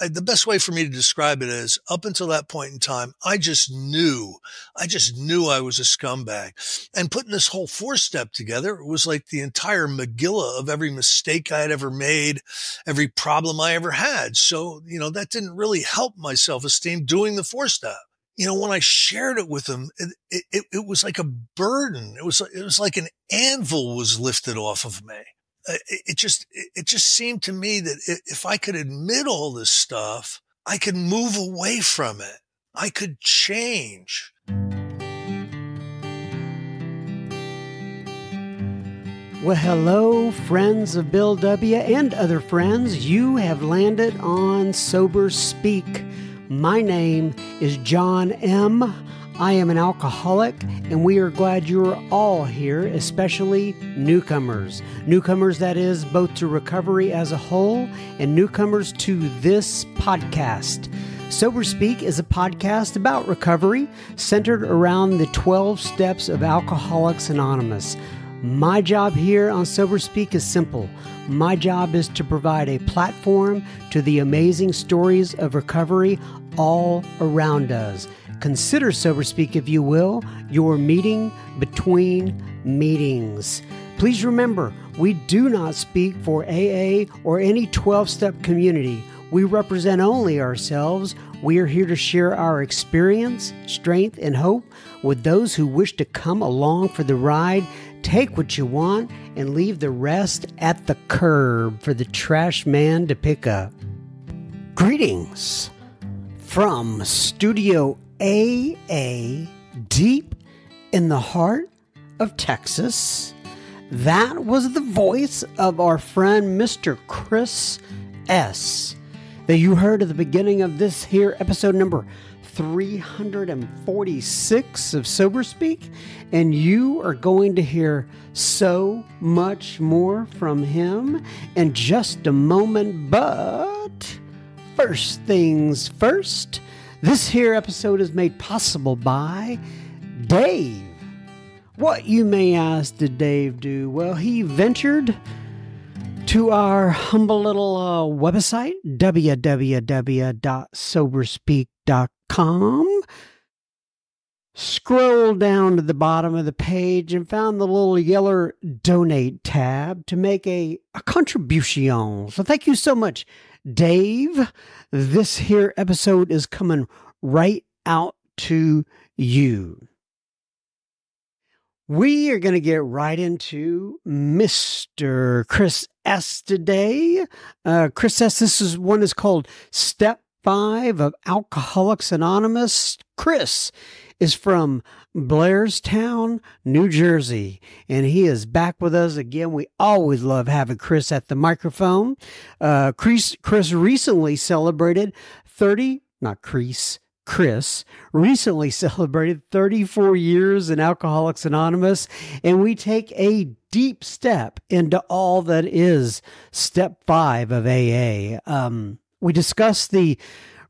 the best way for me to describe it is up until that point in time, I just knew, I just knew I was a scumbag. And putting this whole four step together was like the entire Megillah of every mistake I had ever made, every problem I ever had. So, you know, that didn't really help my self esteem doing the four step you know, when I shared it with them, it, it, it, was like a burden. It was, it was like an anvil was lifted off of me. Uh, it, it just, it just seemed to me that if I could admit all this stuff, I could move away from it. I could change. Well, hello, friends of Bill W. and other friends. You have landed on Sober Speak my name is John M. I am an alcoholic, and we are glad you're all here, especially newcomers. Newcomers, that is, both to recovery as a whole and newcomers to this podcast. Sober Speak is a podcast about recovery centered around the 12 steps of Alcoholics Anonymous. My job here on Sober Speak is simple. My job is to provide a platform to the amazing stories of recovery all around us. Consider Sober Speak, if you will, your meeting between meetings. Please remember, we do not speak for AA or any 12 step community. We represent only ourselves. We are here to share our experience, strength, and hope with those who wish to come along for the ride Take what you want and leave the rest at the curb for the trash man to pick up. Greetings from Studio AA deep in the heart of Texas. That was the voice of our friend Mr. Chris S. that you heard at the beginning of this here episode number 346 of Sober Speak, and you are going to hear so much more from him in just a moment. But first things first, this here episode is made possible by Dave. What you may ask did Dave do? Well, he ventured to our humble little uh, website, www.soberspeak.com com, scrolled down to the bottom of the page and found the little yellow donate tab to make a, a contribution. So thank you so much, Dave. This here episode is coming right out to you. We are going to get right into Mr. Chris S. today. Uh, Chris S. This is one is called Step five of Alcoholics Anonymous. Chris is from Blairstown, New Jersey, and he is back with us again. We always love having Chris at the microphone. Uh, Chris, Chris recently celebrated 30, not Chris, Chris recently celebrated 34 years in Alcoholics Anonymous, and we take a deep step into all that is step five of AA. Um, we discuss the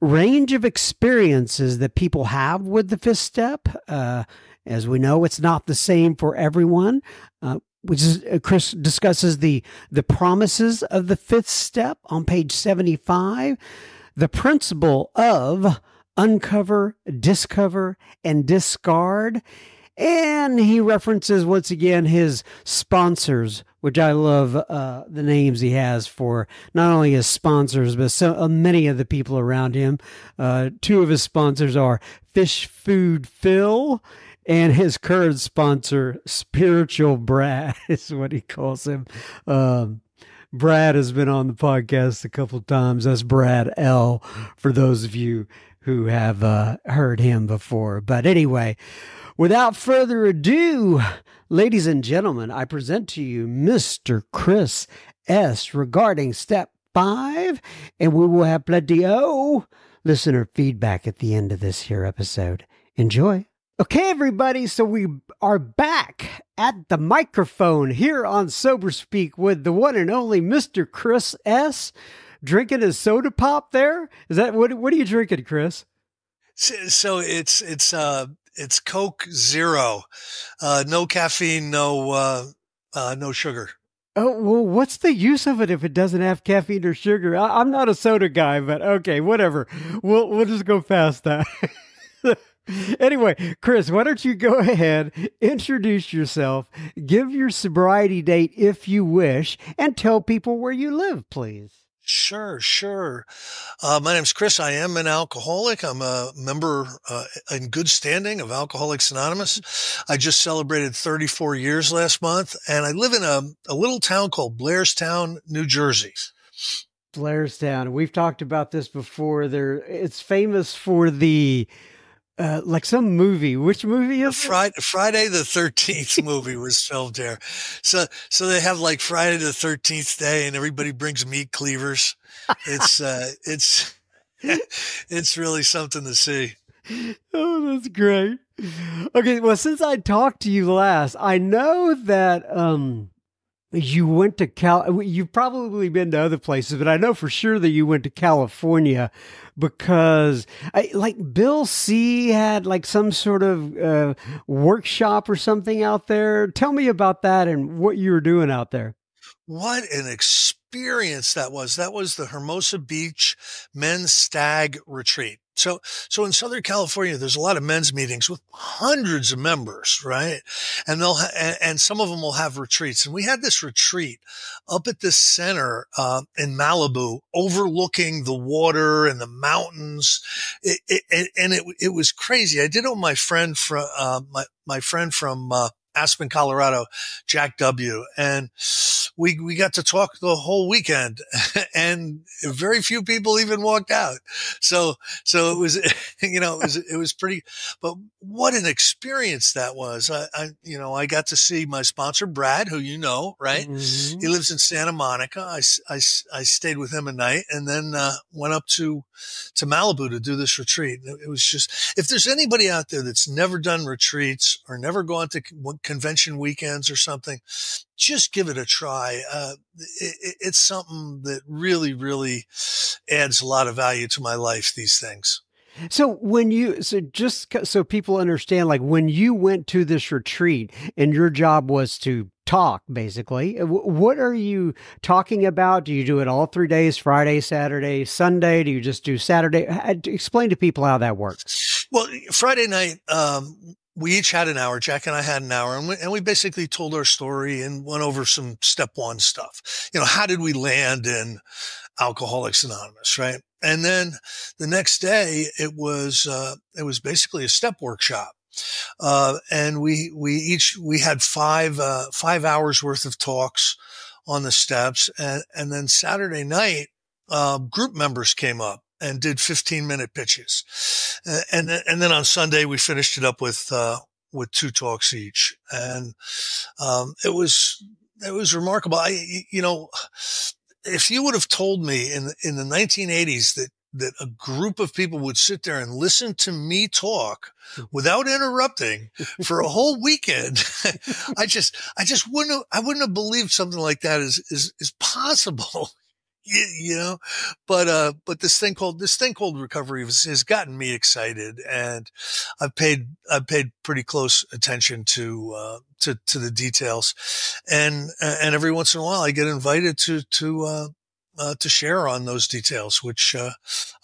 range of experiences that people have with the fifth step. Uh, as we know, it's not the same for everyone. Uh, which is uh, Chris discusses the the promises of the fifth step on page 75, the principle of uncover, discover, and discard. And he references once again his sponsors, which I love uh, the names he has for not only his sponsors, but so uh, many of the people around him. Uh, two of his sponsors are Fish Food Phil and his current sponsor, Spiritual Brad, is what he calls him. Um, Brad has been on the podcast a couple times. That's Brad L. For those of you who have uh, heard him before. But anyway, Without further ado, ladies and gentlemen, I present to you Mr. Chris S. regarding step five, and we will have plenty of listener feedback at the end of this here episode. Enjoy. Okay, everybody, so we are back at the microphone here on Sober Speak with the one and only Mr. Chris S. Drinking his soda pop there? Is that what what are you drinking, Chris? So, so it's it's uh it's Coke Zero, uh, no caffeine, no uh, uh, no sugar. Oh well, what's the use of it if it doesn't have caffeine or sugar? I, am not a soda guy, but okay, whatever. We'll we'll just go past that. anyway, Chris, why don't you go ahead, introduce yourself, give your sobriety date if you wish, and tell people where you live, please. Sure, sure. Uh, my name's Chris. I am an alcoholic. I'm a member uh, in good standing of Alcoholics Anonymous. I just celebrated 34 years last month, and I live in a, a little town called Blairstown, New Jersey. Blairstown. We've talked about this before. There, it's famous for the uh, like some movie. Which movie is Friday, Friday the Thirteenth movie was filmed there. So so they have like Friday the Thirteenth day, and everybody brings meat cleavers. It's uh, it's it's really something to see. Oh, that's great. Okay, well, since I talked to you last, I know that um you went to Cal. You've probably been to other places, but I know for sure that you went to California because, I, like, Bill C had like some sort of uh, workshop or something out there. Tell me about that and what you were doing out there. What an experience that was! That was the Hermosa Beach Men's Stag Retreat. So, so in Southern California, there's a lot of men's meetings with hundreds of members, right? And they'll, ha- and, and, some of them will have retreats. And we had this retreat up at this center, uh, in Malibu, overlooking the water and the mountains. It, it, and it, it was crazy. I did it with my friend from, uh, my, my friend from, uh, Aspen, Colorado, Jack W. And we, we got to talk the whole weekend and very few people even walked out. So, so it was, you know, it was, it was pretty, but what an experience that was. I, I you know, I got to see my sponsor, Brad, who you know, right? Mm-hmm. He lives in Santa Monica. I, I, I stayed with him a night and then, uh, went up to, to Malibu to do this retreat. It was just, if there's anybody out there that's never done retreats or never gone to convention weekends or something, just give it a try. Uh, it, it's something that really, really adds a lot of value to my life, these things. So when you so just so people understand like when you went to this retreat and your job was to talk basically what are you talking about do you do it all 3 days Friday Saturday Sunday do you just do Saturday explain to people how that works Well Friday night um, we each had an hour. Jack and I had an hour and we, and we basically told our story and went over some step one stuff. You know, how did we land in Alcoholics Anonymous? Right. And then the next day it was, uh, it was basically a step workshop. Uh, and we, we each, we had five, uh, five hours worth of talks on the steps. And, and then Saturday night, uh, group members came up and did 15 minute pitches. And, and then on Sunday, we finished it up with, uh, with two talks each. And, um, it was, it was remarkable. I, you know, if you would have told me in, in the 1980s that, that a group of people would sit there and listen to me talk without interrupting for a whole weekend. I just, I just wouldn't have, I wouldn't have believed something like that is, is, is possible you, know, but, uh, but this thing called, this thing called recovery has, has gotten me excited and I've paid, I've paid pretty close attention to, uh, to, to the details. And, and every once in a while I get invited to, to, uh, uh, to share on those details, which uh,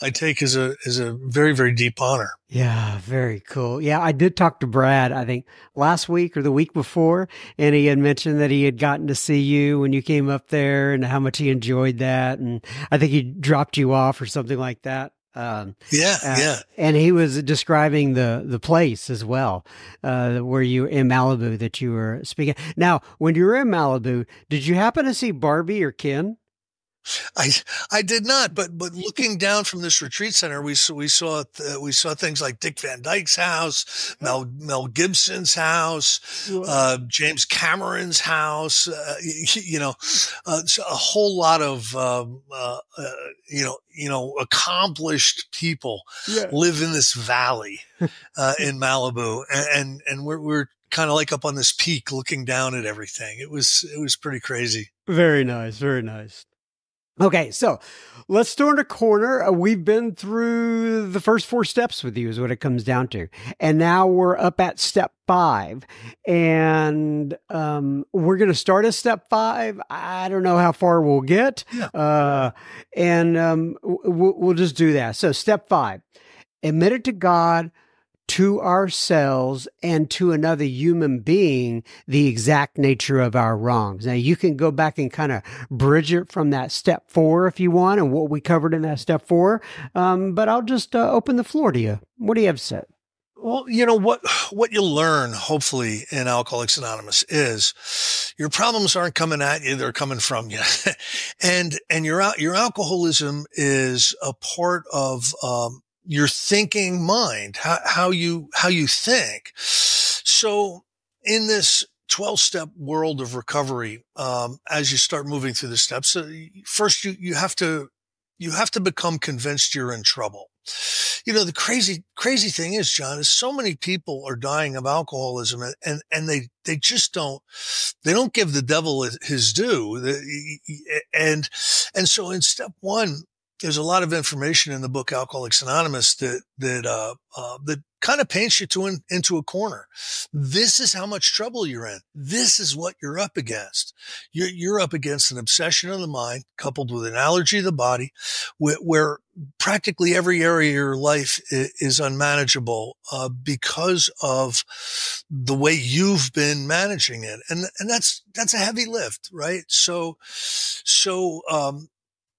I take as a as a very very deep honor. Yeah, very cool. Yeah, I did talk to Brad. I think last week or the week before, and he had mentioned that he had gotten to see you when you came up there, and how much he enjoyed that. And I think he dropped you off or something like that. Um, yeah, uh, yeah. And he was describing the the place as well, uh, where you in Malibu that you were speaking. Now, when you were in Malibu, did you happen to see Barbie or Ken? I I did not, but but looking down from this retreat center, we saw we saw uh, we saw things like Dick Van Dyke's house, Mel Mel Gibson's house, uh, James Cameron's house. Uh, you know, uh, a whole lot of um, uh, uh, you know you know accomplished people yeah. live in this valley in Malibu, and and, and we're we're kind of like up on this peak looking down at everything. It was it was pretty crazy. Very nice, very nice. Okay, so let's turn a corner. Uh, we've been through the first four steps with you, is what it comes down to. And now we're up at step five. And um, we're going to start at step five. I don't know how far we'll get. Yeah. Uh, and um, we'll, we'll just do that. So, step five admit it to God to ourselves and to another human being the exact nature of our wrongs. Now, you can go back and kind of bridge it from that step four if you want and what we covered in that step four. Um, but I'll just uh, open the floor to you. What do you have to say? Well, you know what what you learn hopefully in Alcoholics Anonymous is your problems aren't coming at you; they're coming from you, and and your your alcoholism is a part of um, your thinking mind, how, how you, how you think. So in this 12 step world of recovery, um, as you start moving through the steps, uh, first you, you have to, you have to become convinced you're in trouble. You know, the crazy, crazy thing is, John, is so many people are dying of alcoholism and, and, and they, they just don't, they don't give the devil his due. And, and so in step one, there's a lot of information in the book Alcoholics Anonymous that that uh, uh, that kind of paints you to in, into a corner. This is how much trouble you're in. This is what you're up against. You're, you're up against an obsession of the mind coupled with an allergy of the body, where, where practically every area of your life is, is unmanageable uh, because of the way you've been managing it, and and that's that's a heavy lift, right? So so um,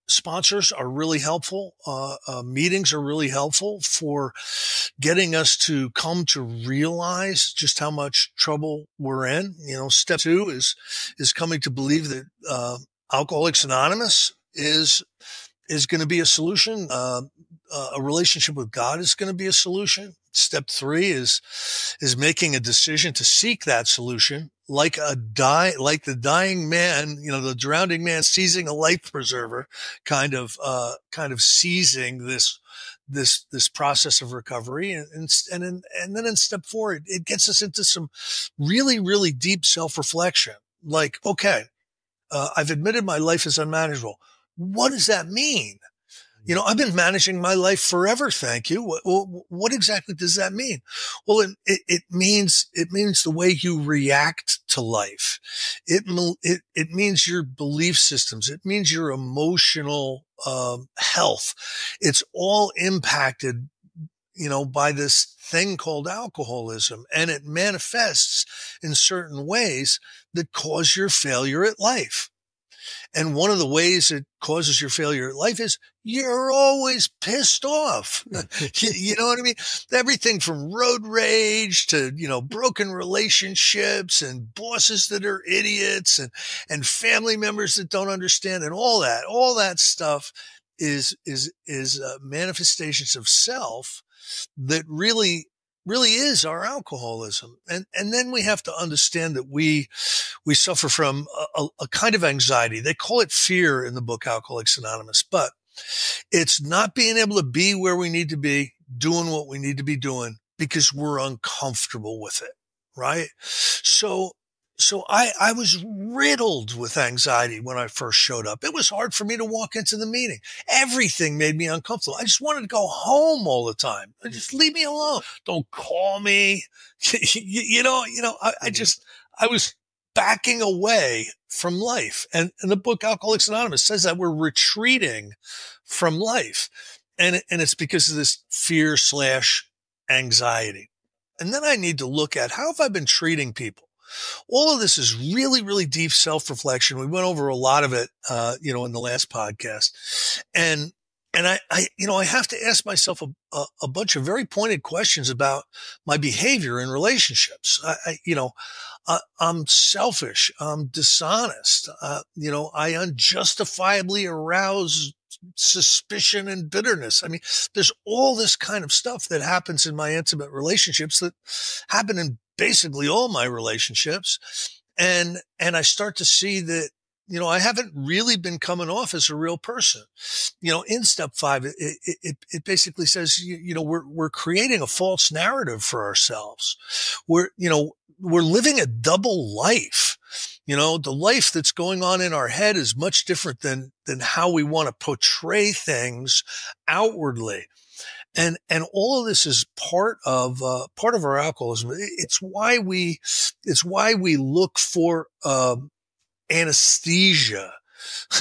sponsors are really helpful. Uh, uh, meetings are really helpful for getting us to come to realize just how much trouble we're in. You know, step two is is coming to believe that uh, Alcoholics Anonymous is is going to be a solution. Uh, uh, a relationship with God is going to be a solution. Step three is is making a decision to seek that solution like a die, like the dying man, you know, the drowning man seizing a life preserver, kind of, uh, kind of seizing this, this, this process of recovery. And, and, and, and then in step four, it, it gets us into some really, really deep self reflection. Like, okay, uh, I've admitted my life is unmanageable. What does that mean? You know, I've been managing my life forever. Thank you. What, what exactly does that mean? Well, it, it, means, it means the way you react to life. It, it, it means your belief systems. It means your emotional, um, health. It's all impacted, you know, by this thing called alcoholism and it manifests in certain ways that cause your failure at life. And one of the ways it causes your failure at life is you're always pissed off. you know what I mean? Everything from road rage to, you know, broken relationships and bosses that are idiots and, and family members that don't understand and all that, all that stuff is, is, is uh, manifestations of self that really really is our alcoholism. And, and then we have to understand that we, we suffer from a, a, kind of anxiety. They call it fear in the book Alcoholics Anonymous, but it's not being able to be where we need to be, doing what we need to be doing because we're uncomfortable with it. Right. So so I, I was riddled with anxiety when I first showed up. It was hard for me to walk into the meeting. Everything made me uncomfortable. I just wanted to go home all the time. Just leave me alone. Don't call me. you, know, you know, I, I, mm-hmm. just, I was backing away from life. And, and the book Alcoholics Anonymous says that we're retreating from life. And, and it's because of this fear slash anxiety. And then I need to look at how have I been treating people? All of this is really, really deep self reflection. We went over a lot of it, uh, you know, in the last podcast. And, and I, I, you know, I have to ask myself a, a, a bunch of very pointed questions about my behavior in relationships. I, I you know, uh, I'm selfish. I'm dishonest. Uh, you know, I unjustifiably arouse suspicion and bitterness. I mean, there's all this kind of stuff that happens in my intimate relationships that happen in basically all my relationships. And, and I start to see that, you know, I haven't really been coming off as a real person. You know, in step five, it, it, it basically says, you, you know, we're, we're creating a false narrative for ourselves. We're, you know, we're living a double life. You know, the life that's going on in our head is much different than, than how we want to portray things outwardly. And, and all of this is part of, uh, part of our alcoholism. It's why we, it's why we look for, um, anesthesia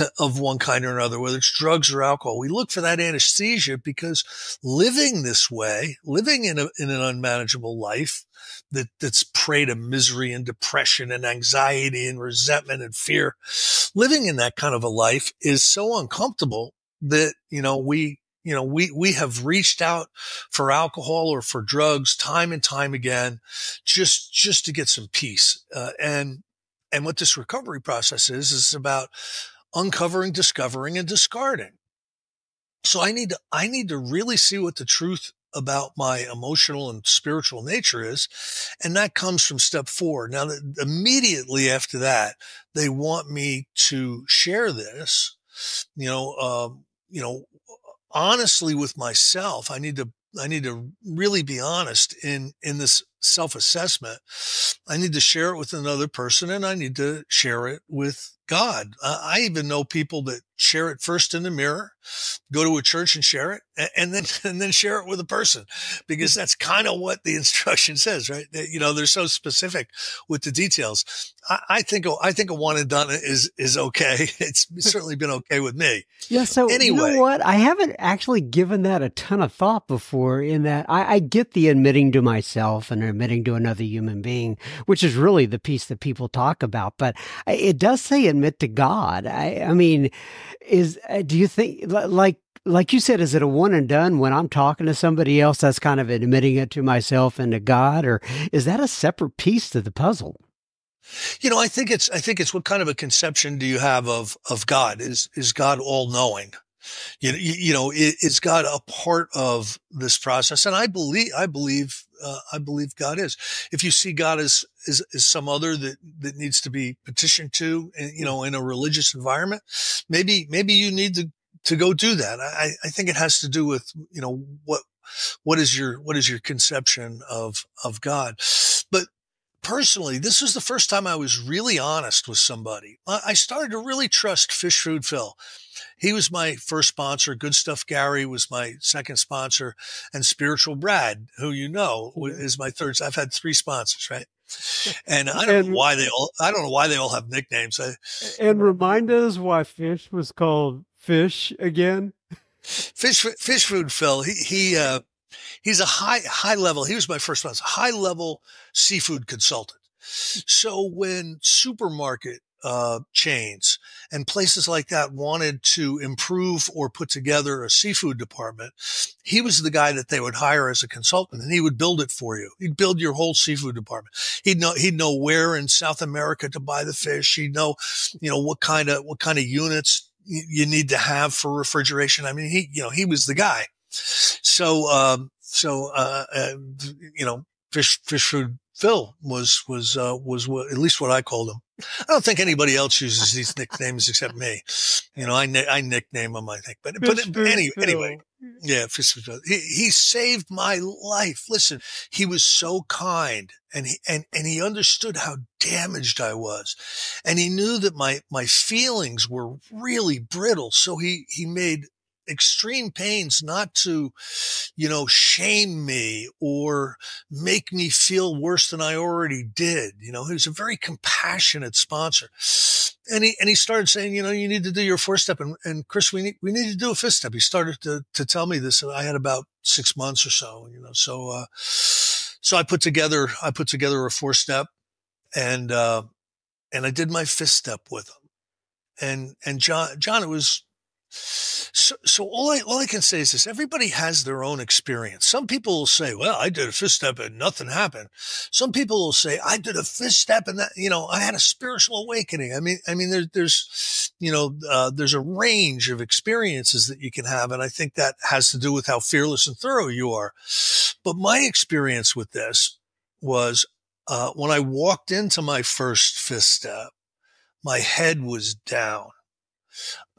of one kind or another, whether it's drugs or alcohol. We look for that anesthesia because living this way, living in, a, in an unmanageable life that, that's prey to misery and depression and anxiety and resentment and fear, living in that kind of a life is so uncomfortable that, you know, we, you know, we, we have reached out for alcohol or for drugs time and time again, just, just to get some peace. Uh, and, and what this recovery process is, is about uncovering, discovering, and discarding. So I need to, I need to really see what the truth about my emotional and spiritual nature is. And that comes from step four. Now, immediately after that, they want me to share this, you know, um, you know, honestly with myself. I need to, I need to really be honest in, in this self assessment. I need to share it with another person and I need to share it with God. I even know people that share it first in the mirror, go to a church and share it, and then and then share it with a person, hmm. because that's kind of what the instruction says, right? You know, they're so specific with the details. I, I think I think a one and done is is okay. It's certainly been okay with me. Yeah. So anyway, you know what? I haven't actually given that a ton of thought before. In that, I, I get the admitting to myself and admitting to another human being, which is really the piece that people talk about. But it does say admit to God. I, I mean is uh, do you think like like you said is it a one and done when i'm talking to somebody else that's kind of admitting it to myself and to god or is that a separate piece to the puzzle you know i think it's i think it's what kind of a conception do you have of of god is is god all knowing you, you know is god a part of this process and i believe i believe uh, I believe God is. If you see God as, as, as some other that, that needs to be petitioned to, eh, you know, in a religious environment, maybe, maybe you need to, to go do that. I, I think it has to do with, you know, what, what is your, what is your conception of, of God? But personally, this was the first time I was really honest with somebody. I started to really trust Fish Food Phil he was my first sponsor. Good Stuff Gary was my second sponsor, and Spiritual Brad, who you know is my third. I've had three sponsors, right? And I don't and, know why they all. I don't know why they all have nicknames. I, and remind us why fish was called fish again. Fish Fish Food Phil. He he. Uh, he's a high high level. He was my first sponsor. High level seafood consultant. So when supermarket uh, chains and places like that wanted to improve or put together a seafood department, he was the guy that they would hire as a consultant and he would build it for you. He'd build your whole seafood department. He'd know, he'd know where in South America to buy the fish. He'd know, you know, what kind of, what kind of units you need to have for refrigeration. I mean, he, you know, he was the guy. So, um, so, uh, uh you know, fish, fish food Phil was was uh, was at least what I called him. I don't think anybody else uses these nicknames except me. You know, I I nickname them. I think, but but, but anyway, anyway, yeah, he he saved my life. Listen, he was so kind, and he and and he understood how damaged I was, and he knew that my my feelings were really brittle. So he he made extreme pains not to, you know, shame me or make me feel worse than I already did. You know, he was a very compassionate sponsor. And he, and he started saying, you know, you need to do your four step. And, and Chris, we need, we need to do a fifth step. He started to, to tell me this. I had about six months or so, you know, so, uh, so I put together, I put together a four step and, uh, and I did my fifth step with him. And, and John, John, it was, so, so all I all I can say is this: everybody has their own experience. Some people will say, "Well, I did a fifth step and nothing happened." Some people will say, "I did a fifth step and that you know I had a spiritual awakening." I mean, I mean, there, there's you know uh, there's a range of experiences that you can have, and I think that has to do with how fearless and thorough you are. But my experience with this was uh, when I walked into my first fifth step, my head was down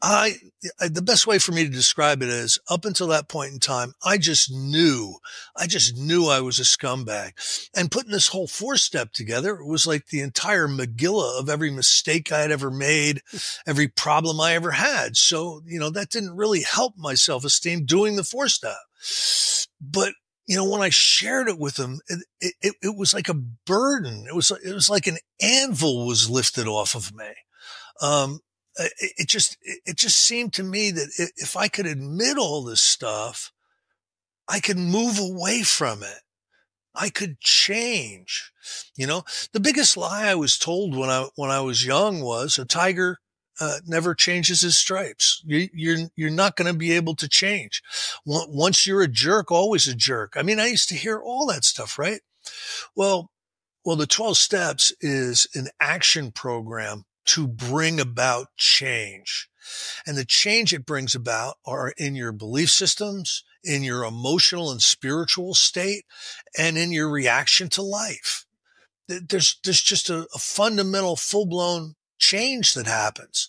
I, the best way for me to describe it is up until that point in time, I just knew, I just knew I was a scumbag. And putting this whole four step together it was like the entire Megillah of every mistake I had ever made, every problem I ever had. So, you know, that didn't really help my self esteem doing the four step. But you know, when I shared it with them, it, it, it, was like a burden. It was, it was like an anvil was lifted off of me. Um, it, just, it just seemed to me that if I could admit all this stuff, I could move away from it. I could change. You know, the biggest lie I was told when I, when I was young was a tiger uh, never changes his stripes. You, you're you're not going to be able to change. Once you're a jerk, always a jerk. I mean, I used to hear all that stuff, right? Well, well, the 12 steps is an action program to bring about change. And the change it brings about are in your belief systems, in your emotional and spiritual state, and in your reaction to life. There's, there's just a, a fundamental full blown change that happens.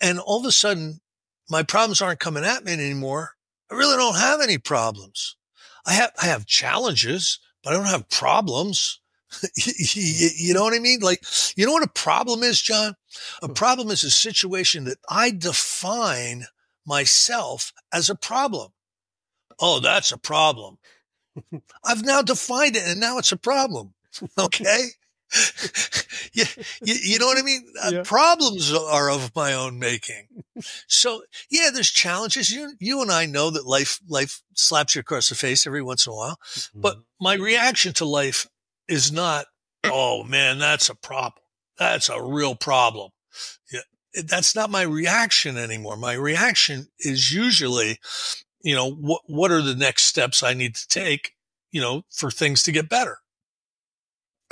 And all of a sudden, my problems aren't coming at me anymore. I really don't have any problems. I have, I have challenges, but I don't have problems. you know what I mean? Like, you know what a problem is, John? A problem is a situation that I define myself as a problem. Oh, that's a problem. I've now defined it and now it's a problem. Okay. you, you, you, know what I mean? Uh, yeah. Problems are of my own making. So yeah, there's challenges. You, you and I know that life, life slaps you across the face every once in a while, mm-hmm. but my reaction to life is not, Oh man, that's a problem. That's a real problem. Yeah. That's not my reaction anymore. My reaction is usually, you know, what, what are the next steps I need to take, you know, for things to get better?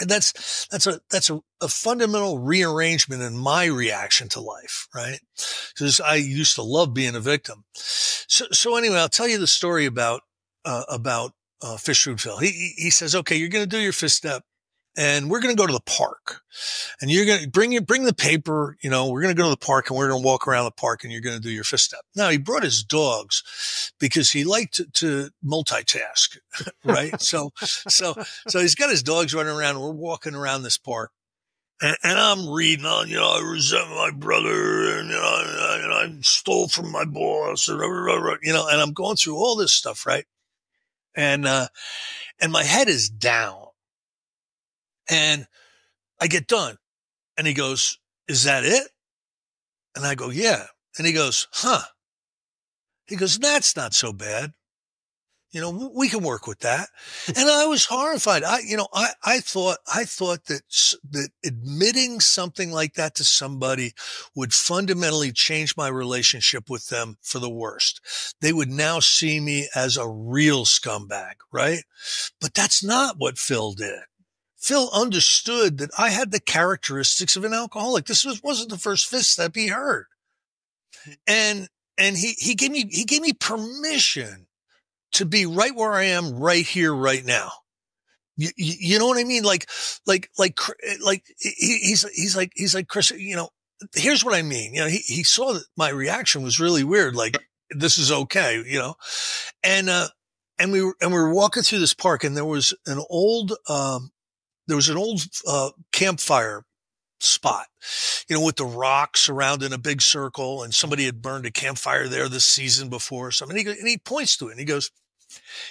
And that's, that's a, that's a, a fundamental rearrangement in my reaction to life, right? Because I used to love being a victim. So, so anyway, I'll tell you the story about, uh, about, uh, Fish Food Phil. He, he says, okay, you're going to do your fifth step and we're going to go to the park and you're going to bring your, bring the paper. You know, we're going to go to the park and we're going to walk around the park and you're going to do your fifth step. Now he brought his dogs because he liked to, to multitask, right? so, so, so he's got his dogs running around and we're walking around this park. And, and I'm reading on, you know, I resent my brother and, you know, and I stole from my boss and, you know, and I'm going through all this stuff, right? And, uh, and my head is down and I get done. And he goes, Is that it? And I go, Yeah. And he goes, Huh. He goes, That's not so bad. You know, we can work with that. And I was horrified. I, you know, I, I thought, I thought that, that admitting something like that to somebody would fundamentally change my relationship with them for the worst. They would now see me as a real scumbag, right? But that's not what Phil did. Phil understood that I had the characteristics of an alcoholic. This was, wasn't the first fist step he heard. And, and he, he gave me, he gave me permission to be right where I am right here, right now. You, you, know what I mean? Like, like, like, like, he, he's, he's like, he's like, Chris, you know, here's what I mean. You know, he, he saw that my reaction was really weird. Like, this is okay, you know, and, uh, and we were, and we were walking through this park and there was an old, um, there was an old uh, campfire spot, you know, with the rocks around in a big circle, and somebody had burned a campfire there this season before. So, and he and he points to it, and he goes,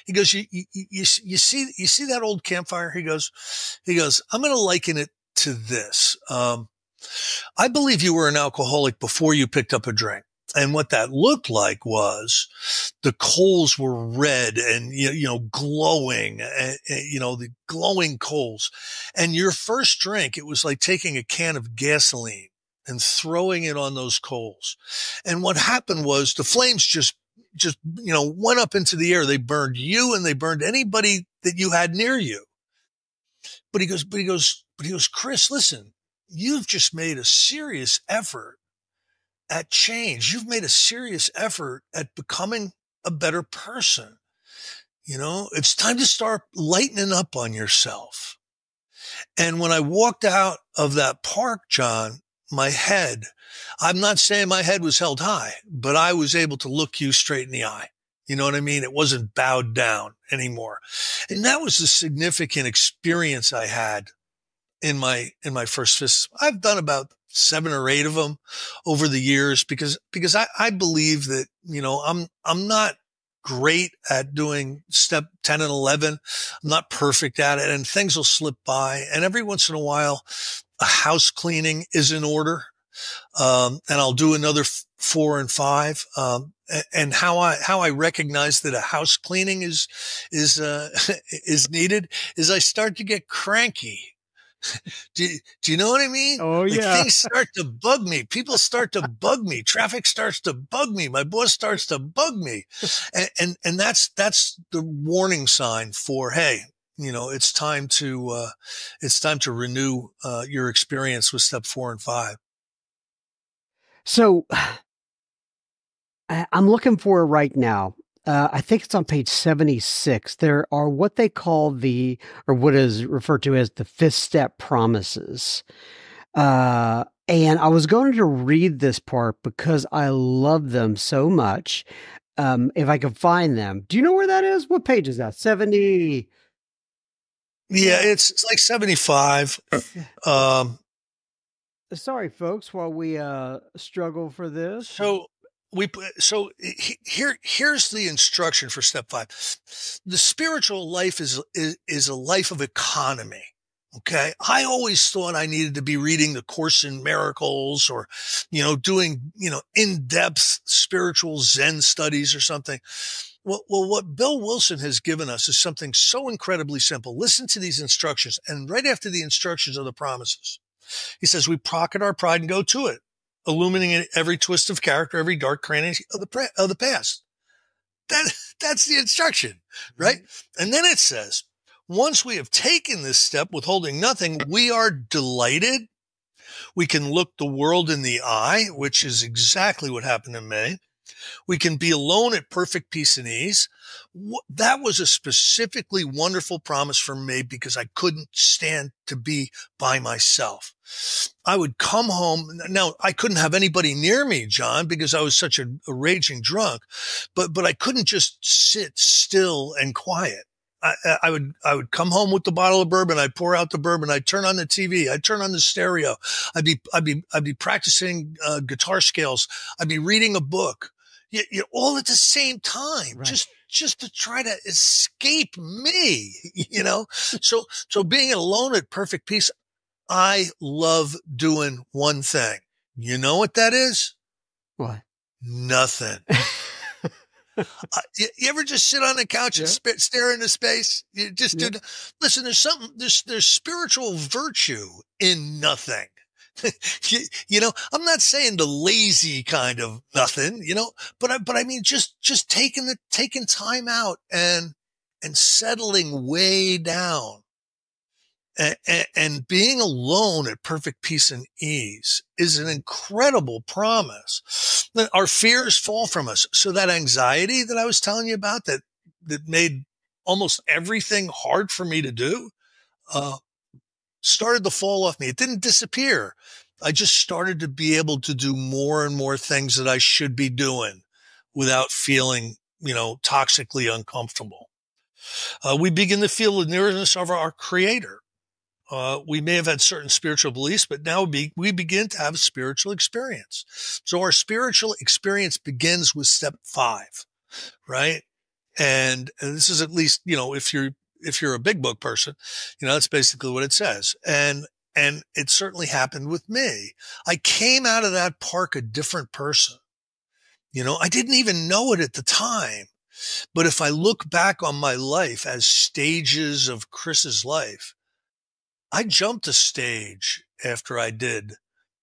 he goes, you, you, you, you see, you see that old campfire? He goes, he goes, I'm going to liken it to this. Um, I believe you were an alcoholic before you picked up a drink. And what that looked like was the coals were red and, you know, glowing, you know, the glowing coals. And your first drink, it was like taking a can of gasoline and throwing it on those coals. And what happened was the flames just, just, you know, went up into the air. They burned you and they burned anybody that you had near you. But he goes, but he goes, but he goes, Chris, listen, you've just made a serious effort at change. You've made a serious effort at becoming a better person. You know, it's time to start lightening up on yourself. And when I walked out of that park, John, my head, I'm not saying my head was held high, but I was able to look you straight in the eye. You know what I mean? It wasn't bowed down anymore. And that was a significant experience I had in my, in my first fist. I've done about seven or eight of them over the years because, because I, I believe that, you know, I'm, I'm not great at doing step 10 and 11. I'm not perfect at it and things will slip by. And every once in a while, a house cleaning is in order. Um, and I'll do another f- four and five. Um, and how I, how I recognize that a house cleaning is, is, uh, is needed is I start to get cranky do, do you know what I mean? Oh like yeah. Things start to bug me. People start to bug me. Traffic starts to bug me. My boss starts to bug me. And, and, and that's, that's the warning sign for, Hey, you know, it's time to, uh, it's time to renew, uh, your experience with step four and five. So I'm looking for it right now uh, I think it's on page 76. There are what they call the, or what is referred to as the fifth step promises. Uh, and I was going to read this part because I love them so much. Um, if I can find them, do you know where that is? What page is that? 70. Yeah, it's, it's like 75. Um, Sorry, folks, while we uh, struggle for this. So we so here here's the instruction for step five the spiritual life is, is is a life of economy okay i always thought i needed to be reading the course in miracles or you know doing you know in-depth spiritual zen studies or something well, well what bill wilson has given us is something so incredibly simple listen to these instructions and right after the instructions are the promises he says we pocket our pride and go to it illuminating every twist of character, every dark cranny of the, of the past. That, that's the instruction, right? Mm-hmm. And then it says, once we have taken this step withholding nothing, we are delighted. We can look the world in the eye, which is exactly what happened in May. We can be alone at perfect peace and ease. That was a specifically wonderful promise for me because I couldn't stand to be by myself. I would come home. Now I couldn't have anybody near me, John, because I was such a, a raging drunk, but, but I couldn't just sit still and quiet. I, I, would I would come home with the bottle of bourbon. I'd pour out the bourbon. I'd turn on the TV. I'd turn on the stereo. I'd be I'd be I'd be practicing uh, guitar scales. I'd be reading a book. You, you, all at the same time, right. just just to try to escape me. You know, so so being alone at perfect peace, I love doing one thing. You know what that is? What? Nothing. uh, you, you, ever just sit on the couch yeah. and sp- stare into space? You just yeah. do. Listen, there's something. There's there's spiritual virtue in nothing. you, you, know, I'm not saying the lazy kind of nothing, you know, but I, but I mean, just, just taking the, taking time out and, and settling way down and, and, being alone at perfect peace and ease is an incredible promise our fears fall from us. So that anxiety that I was telling you about that, that made almost everything hard for me to do, uh, started to fall off me. It didn't disappear. I just started to be able to do more and more things that I should be doing without feeling, you know, toxically uncomfortable. Uh, we begin to feel the nearness of our creator. Uh, we may have had certain spiritual beliefs, but now we, we begin to have a spiritual experience. So our spiritual experience begins with step five, right? And, and this is at least, you know, if you're, if you're a big book person, you know, that's basically what it says. And, and it certainly happened with me. I came out of that park a different person. You know, I didn't even know it at the time. But if I look back on my life as stages of Chris's life, I jumped a stage after I did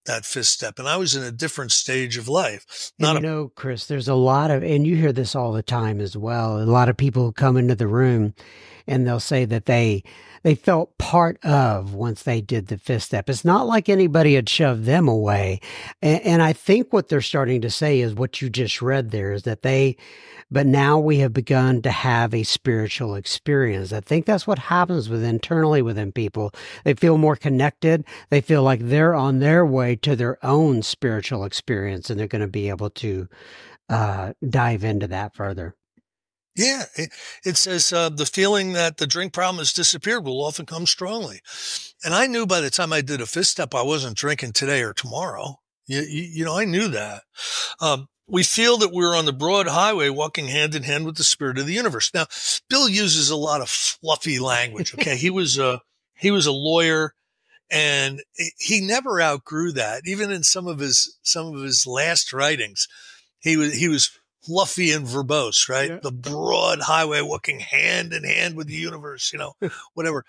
that fifth step and I was in a different stage of life. Not you know, Chris, there's a lot of, and you hear this all the time as well. A lot of people come into the room and they'll say that they they felt part of once they did the fifth step. It's not like anybody had shoved them away. And, and I think what they're starting to say is what you just read there is that they, but now we have begun to have a spiritual experience. I think that's what happens with internally within people. They feel more connected. They feel like they're on their way to their own spiritual experience and they're going to be able to uh, dive into that further. Yeah, it, says uh, the feeling that the drink problem has disappeared will often come strongly. And I knew by the time I did a fifth step, I wasn't drinking today or tomorrow. You, you, you know, I knew that. Um, we feel that we're on the broad highway walking hand in hand with the spirit of the universe. Now, Bill uses a lot of fluffy language. Okay. he was a, he was a lawyer and he never outgrew that. Even in some of his, some of his last writings, he was, he was fluffy and verbose, right? Yeah. The broad highway walking hand in hand with the universe, you know, whatever.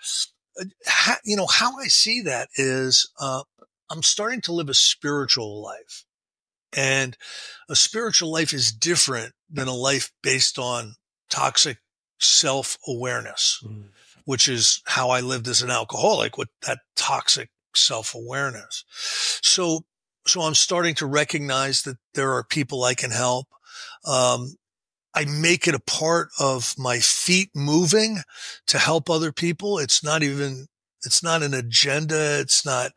Uh, how, you know, how I see that is, uh, I'm starting to live a spiritual life. And a spiritual life is different than a life based on toxic self awareness, mm. which is how I lived as an alcoholic with that toxic self awareness. So, so I'm starting to recognize that there are people I can help. Um, I make it a part of my feet moving to help other people. It's not even, it's not an agenda. It's not,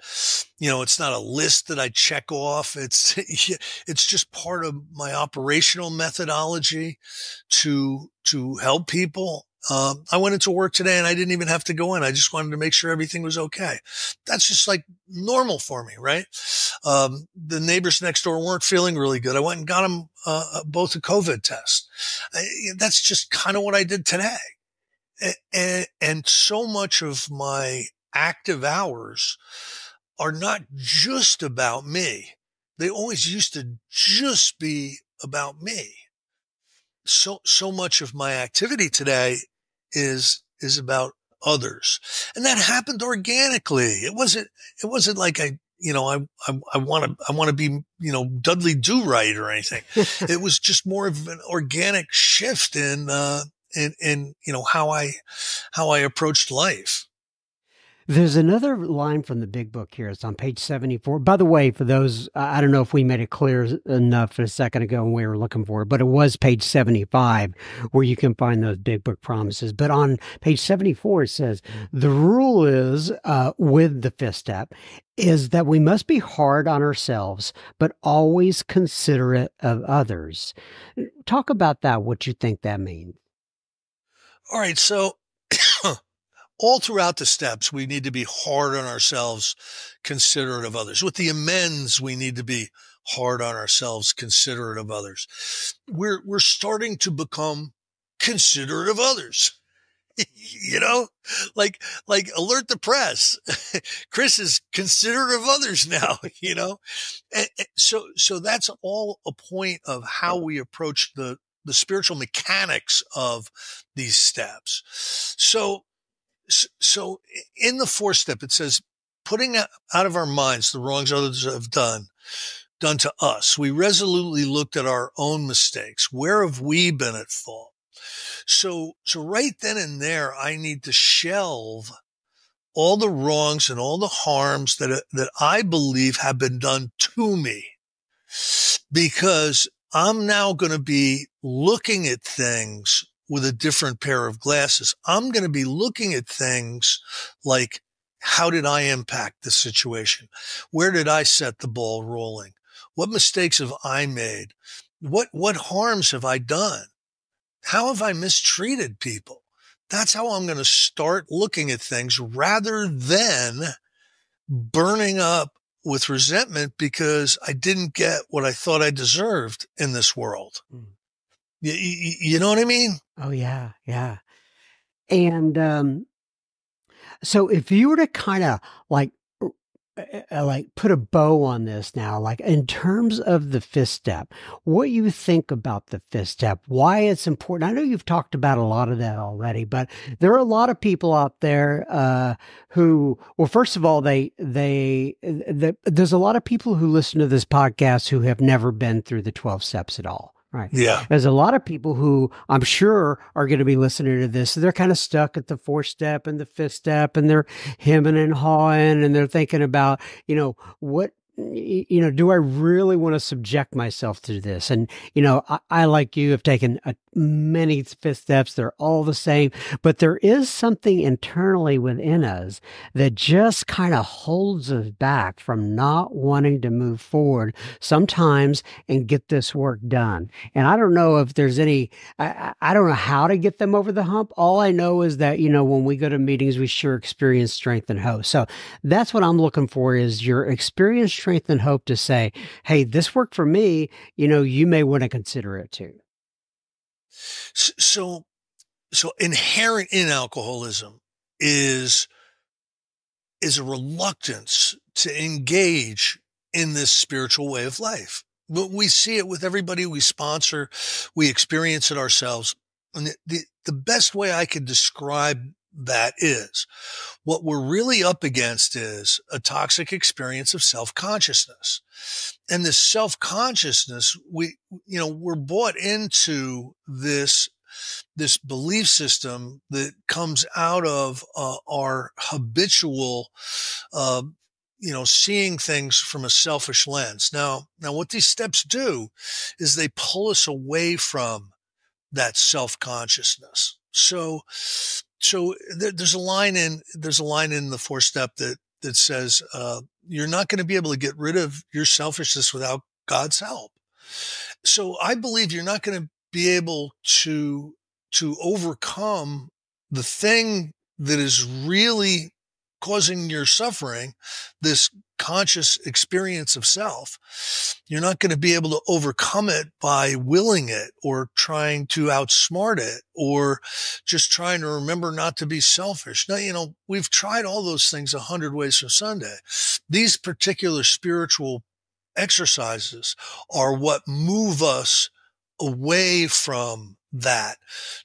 you know, it's not a list that I check off. It's, it's just part of my operational methodology to, to help people. Um, I went into work today and I didn't even have to go in. I just wanted to make sure everything was okay. That's just like normal for me, right? Um, the neighbors next door weren't feeling really good. I went and got them uh, uh both a COVID test. I, that's just kind of what I did today. And, and so much of my active hours are not just about me. They always used to just be about me. So, so much of my activity today is, is about others. And that happened organically. It wasn't, it wasn't like I, you know, I, I, I want to, I want to be, you know, Dudley Do Right or anything. it was just more of an organic shift in, uh, in, in, you know, how I, how I approached life. There's another line from the big book here. It's on page 74. By the way, for those, I don't know if we made it clear enough a second ago when we were looking for it, but it was page 75 where you can find those big book promises. But on page 74, it says the rule is uh, with the fifth step is that we must be hard on ourselves, but always considerate of others. Talk about that, what you think that means. All right. So, all throughout the steps, we need to be hard on ourselves, considerate of others. With the amends, we need to be hard on ourselves, considerate of others. We're, we're starting to become considerate of others. you know, like, like alert the press. Chris is considerate of others now, you know? And, and so, so that's all a point of how we approach the, the spiritual mechanics of these steps. So so in the fourth step, it says, putting out of our minds the wrongs others have done, done to us. We resolutely looked at our own mistakes. Where have we been at fault? So, so right then and there, I need to shelve all the wrongs and all the harms that, uh, that I believe have been done to me because I'm now going to be looking at things with a different pair of glasses. I'm going to be looking at things like, how did I impact the situation? Where did I set the ball rolling? What mistakes have I made? What, what harms have I done? How have I mistreated people? That's how I'm going to start looking at things rather than burning up with resentment because I didn't get what I thought I deserved in this world. Mm. You, you, you know what I mean? Oh yeah, yeah. And um, so if you were to kind of like uh, like put a bow on this now like in terms of the fifth step what you think about the fifth step why it's important i know you've talked about a lot of that already but there are a lot of people out there uh, who well first of all they they, they there's a lot of people who listen to this podcast who have never been through the 12 steps at all Right. Yeah. There's a lot of people who I'm sure are going to be listening to this. They're kind of stuck at the fourth step and the fifth step and they're hemming and hawing and they're thinking about, you know, what you know, do I really want to subject myself to this? And, you know, I, I like you have taken a, many steps. They're all the same, but there is something internally within us that just kind of holds us back from not wanting to move forward sometimes and get this work done. And I don't know if there's any, I, I don't know how to get them over the hump. All I know is that, you know, when we go to meetings, we sure experience strength and hope. So that's what I'm looking for is your experience strength and hope to say, hey, this worked for me. You know, you may want to consider it too. So, so inherent in alcoholism is is a reluctance to engage in this spiritual way of life. But we see it with everybody we sponsor. We experience it ourselves. And the, the, the best way I could describe that is. What we're really up against is a toxic experience of self-consciousness. And this self-consciousness, we, you know, we're bought into this, this belief system that comes out of uh, our habitual, uh, you know, seeing things from a selfish lens. Now, now what these steps do is they pull us away from that self-consciousness. So so there, there's a line in there's a line in the four step that that says uh, you're not going to be able to get rid of your selfishness without God's help. So I believe you're not going to be able to to overcome the thing that is really causing your suffering, this conscious experience of self, you're not going to be able to overcome it by willing it or trying to outsmart it or just trying to remember not to be selfish. Now, you know, we've tried all those things a hundred ways from Sunday. These particular spiritual exercises are what move us away from that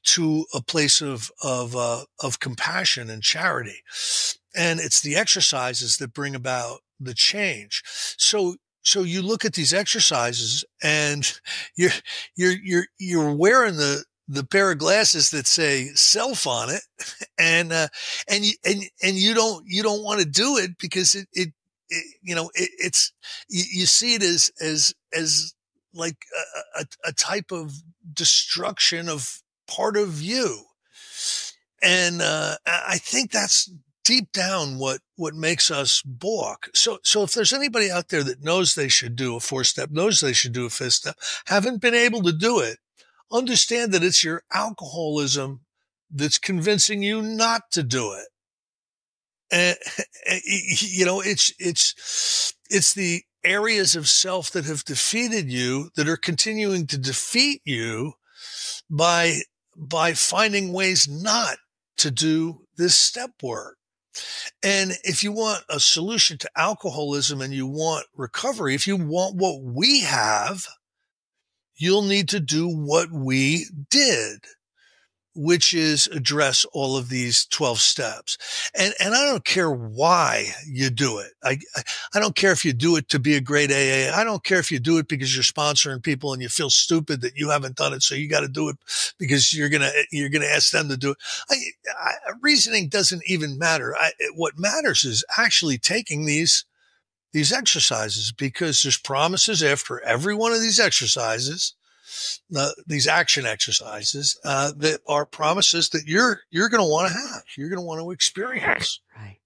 to a place of of uh, of compassion and charity and it's the exercises that bring about the change. So, so you look at these exercises and you're, you're, you're, you're wearing the, the pair of glasses that say self on it and, uh, and you, and, and you don't, you don't want to do it because it, it, it you know, it, it's, you, you, see it as, as, as like a, a, a type of destruction of part of you. And, uh, I think that's, deep down what what makes us balk. So so if there's anybody out there that knows they should do a four step, knows they should do a fifth step, haven't been able to do it, understand that it's your alcoholism that's convincing you not to do it. Eh, eh, and you know, it's it's it's the areas of self that have defeated you that are continuing to defeat you by by finding ways not to do this step work. And if you want a solution to alcoholism and you want recovery, if you want what we have, you'll need to do what we did which is address all of these 12 steps. And, and I don't care why you do it. I, I don't care if you do it to be a great AA. I don't care if you do it because you're sponsoring people and you feel stupid that you haven't done it. So you got to do it because you're going to, you're going to ask them to do it. I, I, reasoning doesn't even matter. what matters is actually taking these, these exercises because there's promises after every one of these exercises uh, these action exercises uh, that are promises that you're you're going to want to have, you're going to want to experience. Right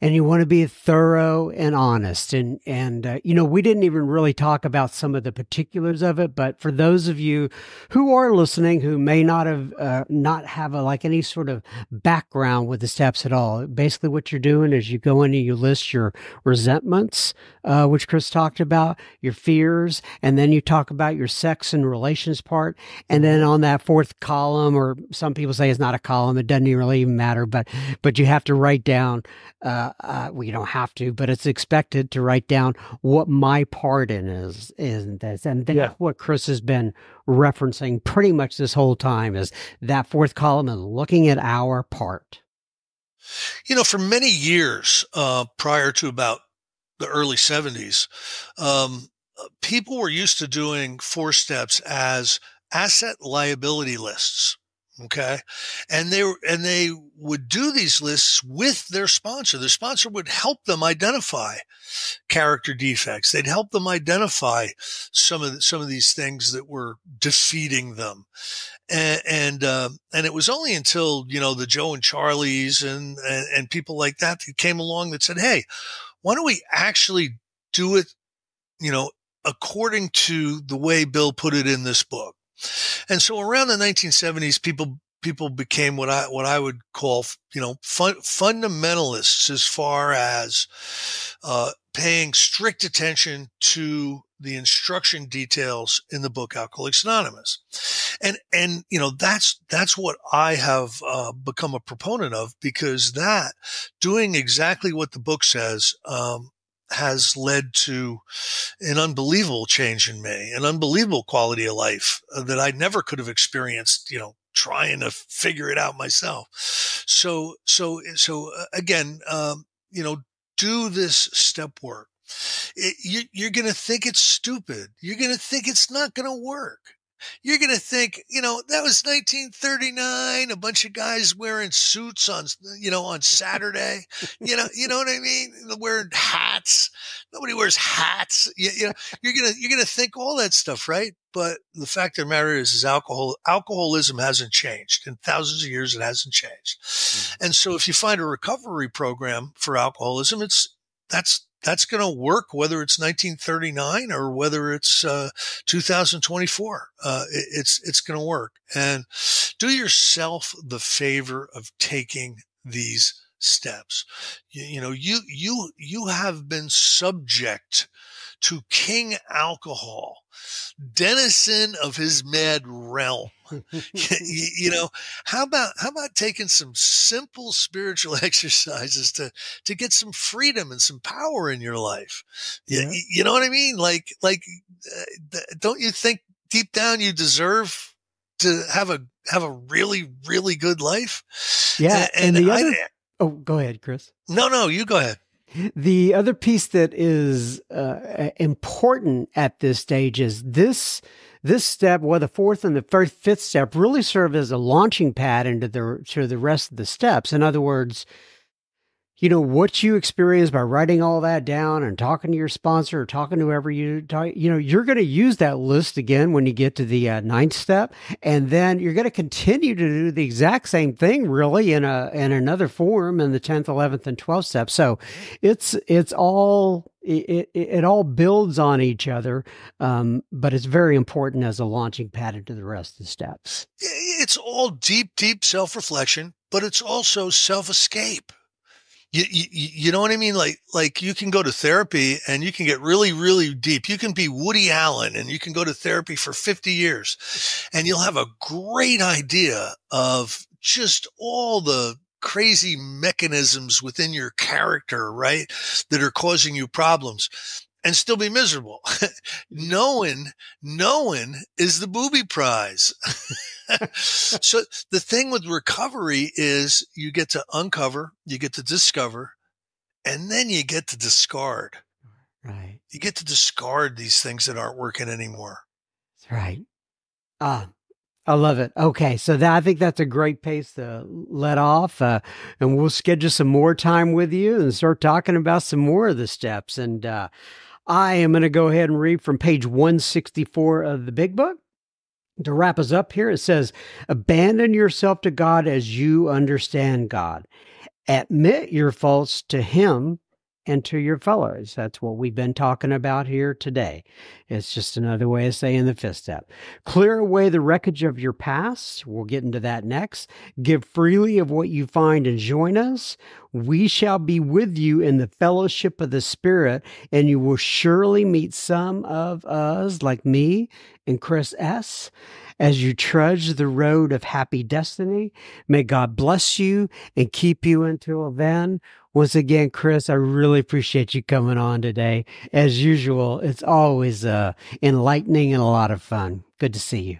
and you want to be thorough and honest. And and uh, you know, we didn't even really talk about some of the particulars of it, but for those of you who are listening who may not have uh, not have a, like any sort of background with the steps at all, basically what you're doing is you go in and you list your resentments, uh, which Chris talked about, your fears, and then you talk about your sex and relations part, and then on that fourth column, or some people say it's not a column, it doesn't really even matter, but but you have to write down uh, uh, you don't have to, but it's expected to write down what my part in is in this, and that's yeah. what Chris has been referencing pretty much this whole time is that fourth column and looking at our part. You know, for many years uh, prior to about the early seventies, um, people were used to doing four steps as asset liability lists. Okay. And they and they would do these lists with their sponsor. The sponsor would help them identify character defects. They'd help them identify some of the, some of these things that were defeating them. And, and, uh, and it was only until, you know, the Joe and Charlie's and, and, and people like that that came along that said, Hey, why don't we actually do it, you know, according to the way Bill put it in this book? And so around the 1970s, people people became what I what I would call you know fun, fundamentalists as far as uh, paying strict attention to the instruction details in the book Alcoholics Anonymous, and and you know that's that's what I have uh, become a proponent of because that doing exactly what the book says um, has led to an unbelievable change in me, an unbelievable quality of life uh, that I never could have experienced, you know, trying to figure it out myself. So, so, so uh, again, um, you know, do this step work. It, you, you're going to think it's stupid. You're going to think it's not going to work you're going to think, you know, that was 1939, a bunch of guys wearing suits on, you know, on Saturday. you know, you know what I mean? Wearing hats. Nobody wears hats. You, you know, you're going to, you're going to think all that stuff, right? But the fact of the matter is, is alcohol, alcoholism hasn't changed. In thousands of years, it hasn't changed. Mm-hmm. And so if you find a recovery program for alcoholism, it's, that's that's going to work whether it's 1939 or whether it's uh, 2024. Uh, it, it's it's going to work. And do yourself the favor of taking these steps. You, you know, you you you have been subject to King Alcohol, denizen of his mad realm. you, you, know, how about how about taking some simple spiritual exercises to to get some freedom and some power in your life? Yeah. You, you know what I mean? Like like, uh, don't you think deep down you deserve to have a have a really really good life? Yeah, and, and, the I, other. Oh, go ahead, Chris. No, no, you go ahead. The other piece that is uh, important at this stage is this this step, well, the fourth and the first, fifth step, really serve as a launching pad into the to the rest of the steps. In other words, you know what you experience by writing all that down and talking to your sponsor or talking to whoever you talk you know you're going to use that list again when you get to the uh, ninth step and then you're going to continue to do the exact same thing really in a in another form in the 10th 11th and 12th step. So it's it's all it, it, it all builds on each other um, but it's very important as a launching pad into the rest of the steps. It's all deep deep self-reflection but it's also self-escape you, you, you know what I mean? Like, like you can go to therapy and you can get really, really deep. You can be Woody Allen and you can go to therapy for 50 years and you'll have a great idea of just all the crazy mechanisms within your character, right? That are causing you problems and still be miserable. knowing, knowing is the booby prize. so the thing with recovery is you get to uncover, you get to discover, and then you get to discard. Right. You get to discard these things that aren't working anymore. That's right. Ah, I love it. Okay, so that, I think that's a great pace to let off, uh, and we'll schedule some more time with you and start talking about some more of the steps. And uh, I am going to go ahead and read from page 164 of the Big Book to wrap us up here, it says, Abandon yourself to God as you understand God. Admit your faults to Him and to your fellows. That's what we've been talking about here today. It's just another way of saying the fifth step. Clear away the wreckage of your past. We'll get into that next. Give freely of what you find and join us. We shall be with you in the fellowship of the Spirit, and you will surely meet some of us, like me and Chris S as you trudge the road of happy destiny. May God bless you and keep you until then. Once again, Chris, I really appreciate you coming on today. As usual, it's always uh, enlightening and a lot of fun. Good to see you.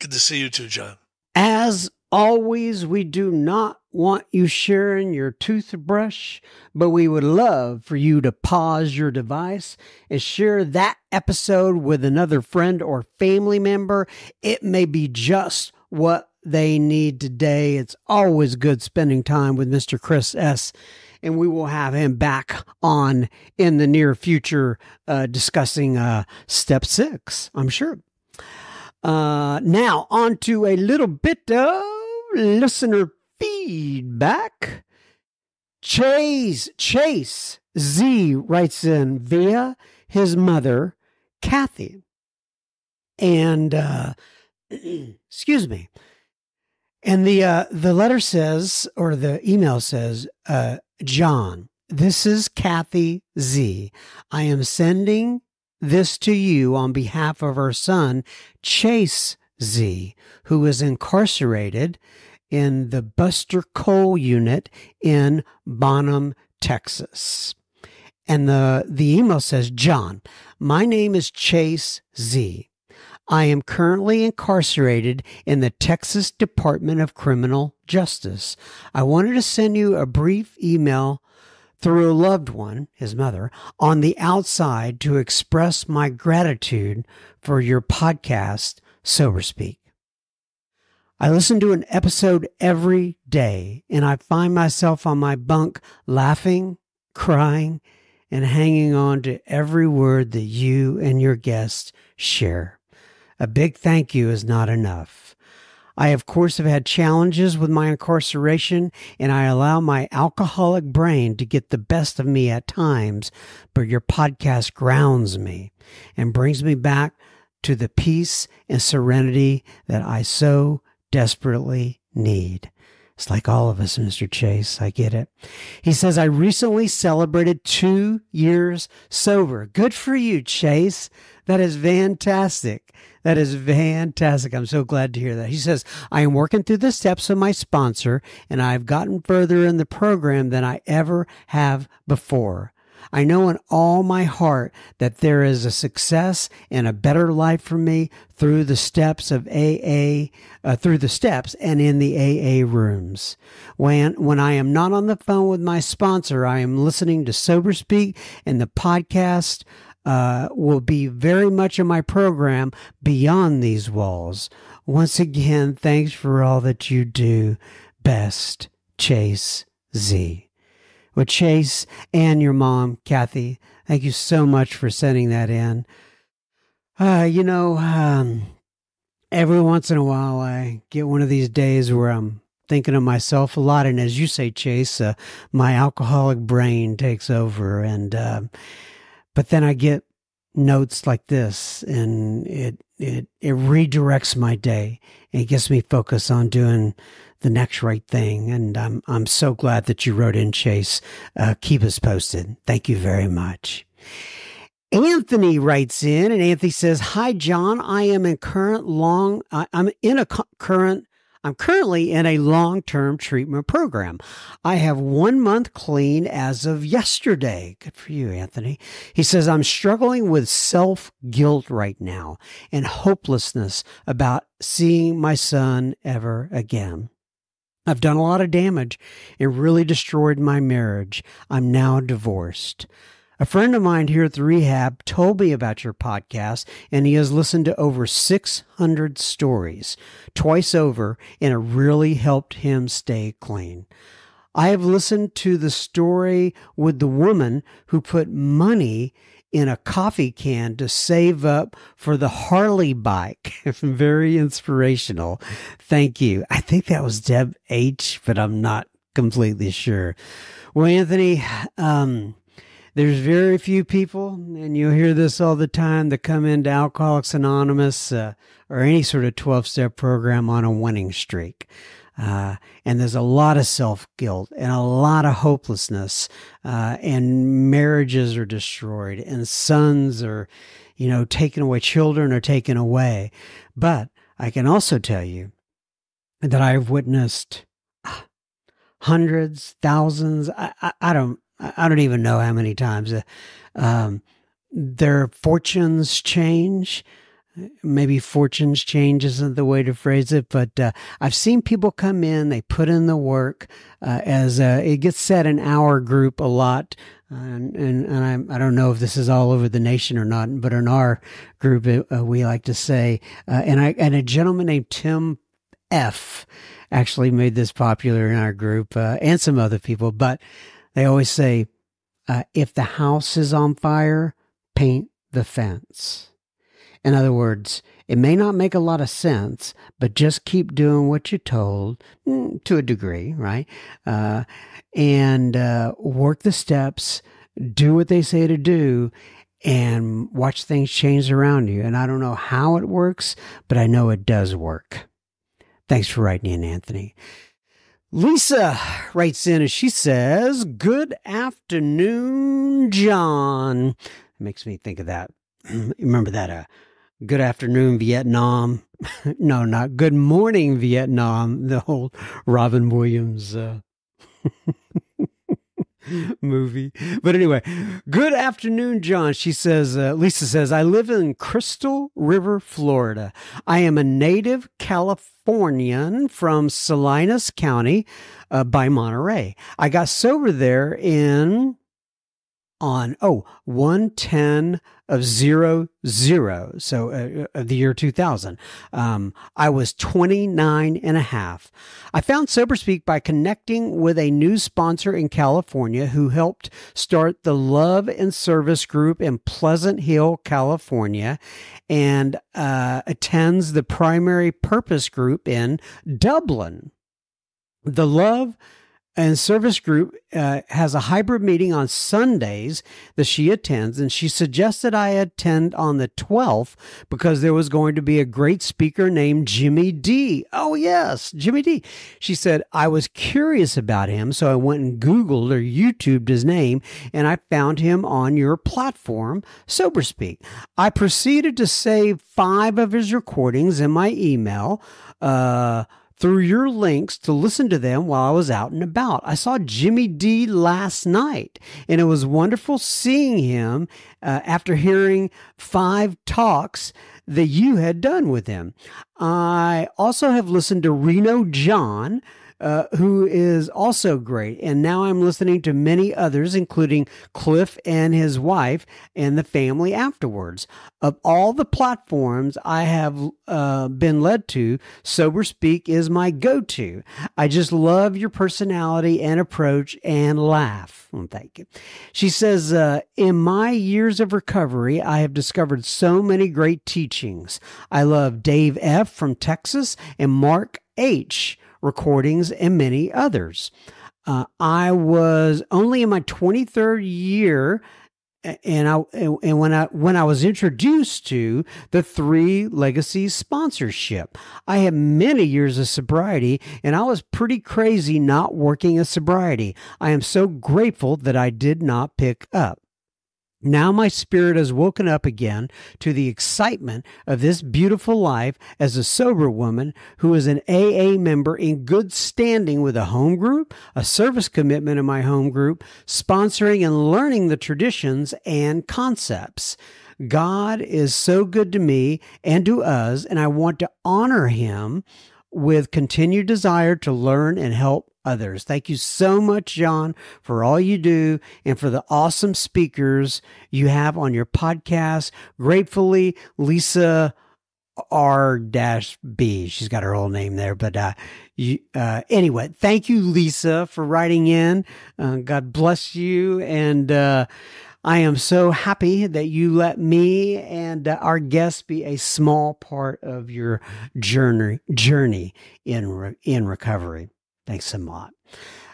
Good to see you too, John. As always, we do not want you sharing your toothbrush, but we would love for you to pause your device and share that episode with another friend or family member. It may be just what they need today. It's always good spending time with Mr. Chris S. And we will have him back on in the near future uh, discussing uh, step six, I'm sure. Uh, now, on to a little bit of listener feedback. Chase, Chase Z writes in via his mother, Kathy. And, uh, excuse me. And the, uh, the letter says, or the email says, uh, John, this is Kathy Z. I am sending this to you on behalf of her son, Chase Z, who is incarcerated in the Buster Cole unit in Bonham, Texas. And the, the email says, John, my name is Chase Z. I am currently incarcerated in the Texas Department of Criminal Justice. I wanted to send you a brief email through a loved one, his mother, on the outside to express my gratitude for your podcast, Sober Speak. I listen to an episode every day and I find myself on my bunk laughing, crying, and hanging on to every word that you and your guests share. A big thank you is not enough. I, of course, have had challenges with my incarceration, and I allow my alcoholic brain to get the best of me at times, but your podcast grounds me and brings me back to the peace and serenity that I so desperately need. It's like all of us, Mr. Chase. I get it. He says, I recently celebrated two years sober. Good for you, Chase. That is fantastic. That is fantastic. I'm so glad to hear that. He says, I am working through the steps of my sponsor and I've gotten further in the program than I ever have before. I know in all my heart that there is a success and a better life for me through the steps of AA, uh, through the steps and in the AA rooms. When, when I am not on the phone with my sponsor, I am listening to Sober Speak and the podcast uh, will be very much of my program beyond these walls. Once again, thanks for all that you do. Best, Chase Z. Well, Chase and your mom, Kathy, thank you so much for sending that in. Uh, you know, um, every once in a while I get one of these days where I'm thinking of myself a lot. And as you say, Chase, uh, my alcoholic brain takes over. And, uh, but then I get notes like this and it it it redirects my day and it gets me focused on doing the next right thing and i'm i'm so glad that you wrote in chase uh, keep us posted thank you very much Anthony writes in and Anthony says, Hi, John. I am in current long, I'm in a current I'm currently in a long term treatment program. I have one month clean as of yesterday. Good for you, Anthony. He says, I'm struggling with self guilt right now and hopelessness about seeing my son ever again. I've done a lot of damage. It really destroyed my marriage. I'm now divorced. A friend of mine here at the rehab told me about your podcast, and he has listened to over 600 stories twice over, and it really helped him stay clean. I have listened to the story with the woman who put money in a coffee can to save up for the Harley bike. Very inspirational. Thank you. I think that was Deb H, but I'm not completely sure. Well, Anthony, um, there's very few people, and you'll hear this all the time, that come into Alcoholics Anonymous uh, or any sort of 12 step program on a winning streak. Uh, and there's a lot of self guilt and a lot of hopelessness, uh, and marriages are destroyed, and sons are, you know, taken away, children are taken away. But I can also tell you that I've witnessed hundreds, thousands, I, I, I don't, I don't even know how many times uh, um, their fortunes change. Maybe fortunes change isn't the way to phrase it, but uh, I've seen people come in, they put in the work. Uh, as uh, it gets said in our group a lot, and and, and I, I don't know if this is all over the nation or not, but in our group uh, we like to say, uh, and I and a gentleman named Tim F actually made this popular in our group uh, and some other people, but they always say, if the house is on fire, paint the fence. In other words, it may not make a lot of sense, but just keep doing what you're told mm, to a degree, right? Uh, and uh, work the steps, do what they say to do, and watch things change around you. And I don't know how it works, but I know it does work. Thanks for writing in, Anthony. Lisa writes in and she says, Good afternoon, John. It makes me think of that. Remember that uh, good afternoon, Vietnam. no, not good morning, Vietnam. The whole Robin Williams uh, movie. But anyway, good afternoon, John. She says, uh, Lisa says, I live in Crystal River, Florida. I am a native Californian from Salinas County uh, by Monterey. I got sober there in on oh 110 of zero zero so uh, uh, the year 2000 um, i was 29 and a half. I found soberspeak by connecting with a new sponsor in california who helped start the love and service group in pleasant hill california and uh, attends the primary purpose group in dublin. The love and service group uh, has a hybrid meeting on Sundays that she attends, and she suggested I attend on the 12th because there was going to be a great speaker named Jimmy D. Oh, yes, Jimmy D. She said, I was curious about him, so I went and Googled or YouTubed his name, and I found him on your platform, SoberSpeak. I proceeded to save five of his recordings in my email. Uh, through your links to listen to them while I was out and about. I saw Jimmy D last night, and it was wonderful seeing him uh, after hearing five talks that you had done with him. I also have listened to Reno John uh, who is also great. And now I'm listening to many others, including Cliff and his wife and the family afterwards. Of all the platforms I have uh, been led to, Sober Speak is my go to. I just love your personality and approach and laugh. Well, thank you. She says, uh, In my years of recovery, I have discovered so many great teachings. I love Dave F. from Texas and Mark H recordings, and many others. Uh, I was only in my 23rd year and I and when I when I was introduced to the three legacies sponsorship, I had many years of sobriety, and I was pretty crazy not working a sobriety. I am so grateful that I did not pick up. Now my spirit has woken up again to the excitement of this beautiful life as a sober woman who is an AA member in good standing with a home group, a service commitment in my home group, sponsoring and learning the traditions and concepts. God is so good to me and to us, and I want to honor him with continued desire to learn and help others. Thank you so much, John, for all you do and for the awesome speakers you have on your podcast. Gratefully, Lisa R dash B. She's got her whole name there, but uh, you, uh, anyway, thank you, Lisa, for writing in. Uh, God bless you, and uh, I am so happy that you let me and uh, our guests be a small part of your journey journey in re- in recovery. Thanks a lot.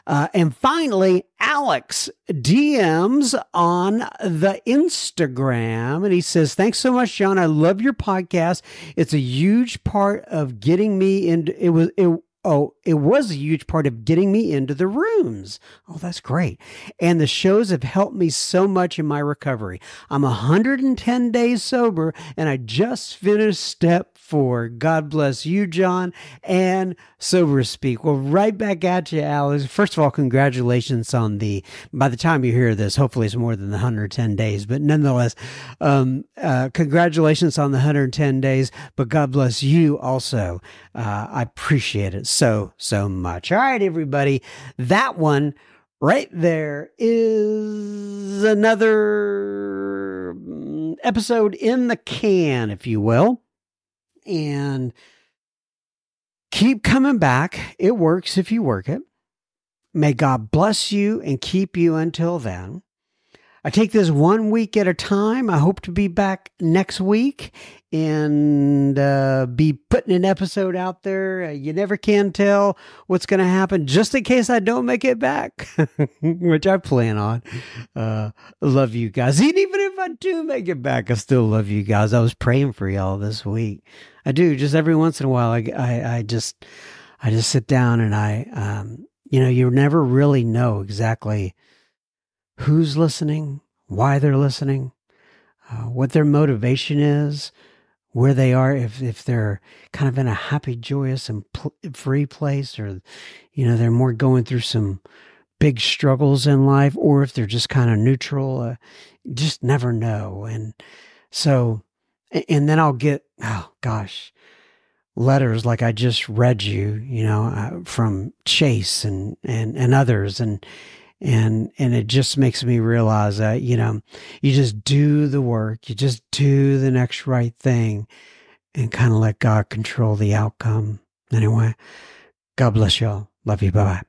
Uh, and finally, Alex DMs on the Instagram and he says, Thanks so much, John. I love your podcast. It's a huge part of getting me into it was it oh, it was a huge part of getting me into the rooms. Oh, that's great. And the shows have helped me so much in my recovery. I'm 110 days sober and I just finished step four. God bless you, John, and Sober Speak. Well, right back at you, Alex. First of all, congratulations on the, by the time you hear this, hopefully it's more than the 110 days, but nonetheless, um, uh, congratulations on the 110 days, but God bless you also. Uh, I appreciate it so, so much. All right, everybody. That one right there is another mm, episode in the can, if you will and keep coming back. It works if you work it. May God bless you and keep you until then. I take this one week at a time. I hope to be back next week and uh, be putting an episode out there. Uh, you never can tell what's going to happen, just in case I don't make it back, which I plan on. Uh, love you guys. And even if I do make it back, I still love you guys. I was praying for y'all this week. I do. Just every once in a while, I, I, I just, I just sit down and I, um, you know, you never really know exactly who's listening, why they're listening, uh, what their motivation is, where they are, if, if they're kind of in a happy, joyous, and pl- free place, or, you know, they're more going through some big struggles in life, or if they're just kind of neutral. Uh, just never know. And so, and then I'll get, oh gosh, letters like I just read you, you know, uh, from Chase and, and, and others. And, and and it just makes me realize that you know you just do the work you just do the next right thing and kind of let god control the outcome anyway. God bless y'all. Love you. Bye bye